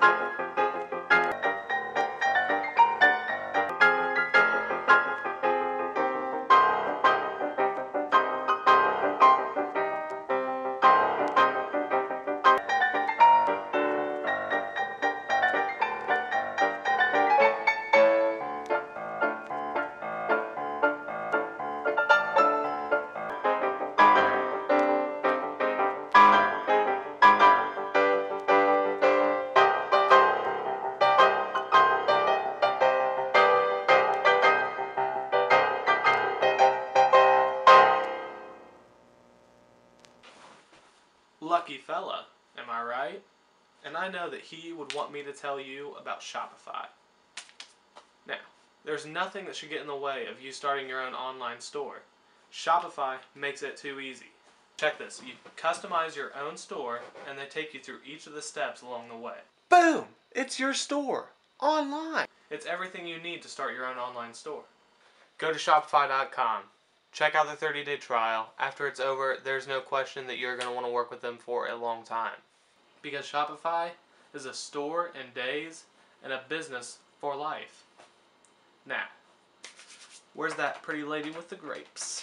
Bye. Lucky fella, am I right? And I know that he would want me to tell you about Shopify. Now, there's nothing that should get in the way of you starting your own online store. Shopify makes it too easy. Check this you customize your own store, and they take you through each of the steps along the way. Boom! It's your store online. It's everything you need to start your own online store. Go to Shopify.com. Check out the 30 day trial. After it's over, there's no question that you're going to want to work with them for a long time. Because Shopify is a store in days and a business for life. Now, where's that pretty lady with the grapes?